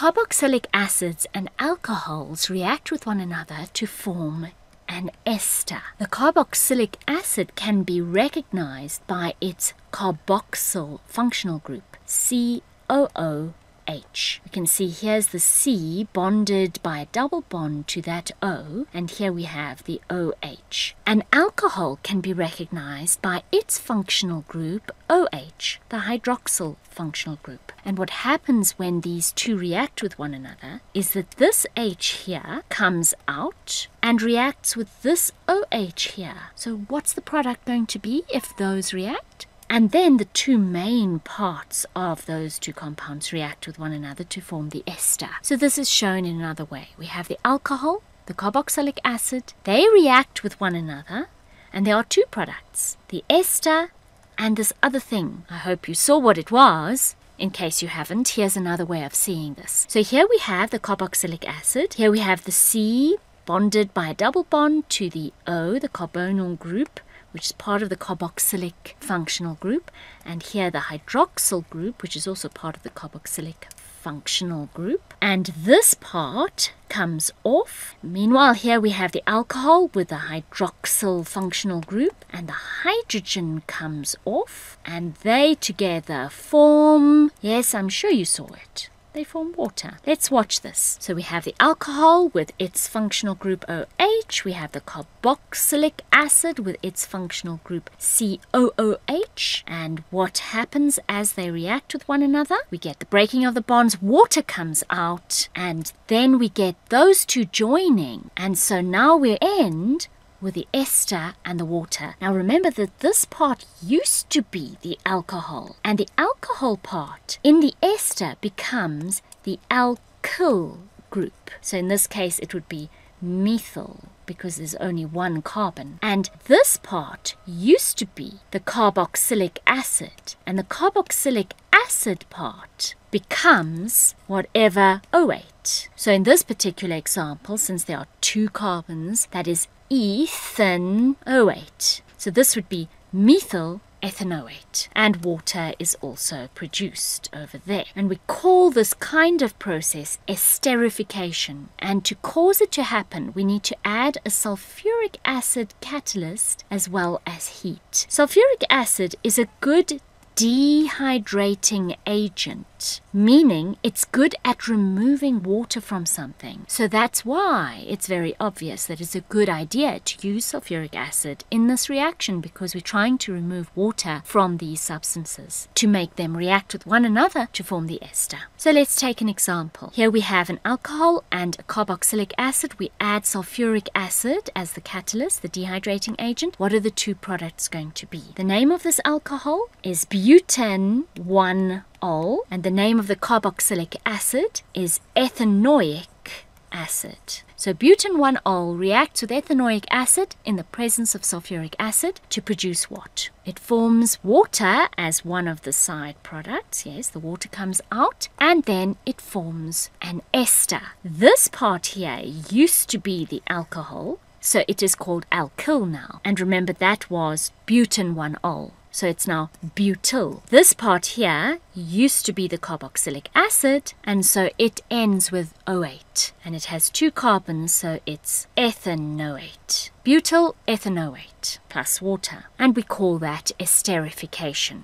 Carboxylic acids and alcohols react with one another to form an ester. The carboxylic acid can be recognized by its carboxyl functional group, COOH. You can see here's the C bonded by a double bond to that O, and here we have the OH. An alcohol can be recognized by its functional group OH, the hydroxyl functional group. And what happens when these two react with one another is that this H here comes out and reacts with this OH here. So what's the product going to be if those react? And then the two main parts of those two compounds react with one another to form the ester. So this is shown in another way. We have the alcohol, the carboxylic acid. They react with one another, and there are two products, the ester and this other thing. I hope you saw what it was. In case you haven't, here's another way of seeing this. So here we have the carboxylic acid. Here we have the C bonded by a double bond to the O, the carbonyl group, which is part of the carboxylic functional group, and here the hydroxyl group, which is also part of the carboxylic functional group. And this part comes off. Meanwhile, here we have the alcohol with the hydroxyl functional group, and the hydrogen comes off, and they together form. Yes, I'm sure you saw it they form water. Let's watch this. So we have the alcohol with its functional group OH. We have the carboxylic acid with its functional group COOH. And what happens as they react with one another? We get the breaking of the bonds, water comes out, and then we get those two joining. And so now we end with the ester and the water. Now remember that this part used to be the alcohol, and the alcohol part in the ester becomes the alkyl group. So in this case, it would be methyl because there's only one carbon. And this part used to be the carboxylic acid, and the carboxylic acid part becomes whatever oate. So in this particular example, since there are two carbons, that is ethanoate. So this would be methyl ethanoate and water is also produced over there. And we call this kind of process esterification. And to cause it to happen we need to add a sulfuric acid catalyst as well as heat. Sulfuric acid is a good dehydrating agent, meaning it's good at removing water from something. So that's why it's very obvious that it's a good idea to use sulfuric acid in this reaction because we're trying to remove water from these substances to make them react with one another to form the ester. So let's take an example. Here we have an alcohol and a carboxylic acid. We add sulfuric acid as the catalyst, the dehydrating agent. What are the two products going to be? The name of this alcohol is butan 1 ol, and the name of the carboxylic acid is ethanoic acid. So butan-1-ol reacts with ethanoic acid in the presence of sulfuric acid to produce what? It forms water as one of the side products. Yes, the water comes out and then it forms an ester. This part here used to be the alcohol, so it is called alkyl now. And remember that was butan-1-ol. So it's now butyl. This part here used to be the carboxylic acid, and so it ends with oate. And it has two carbons, so it's ethanoate. Butyl ethanoate plus water. And we call that esterification.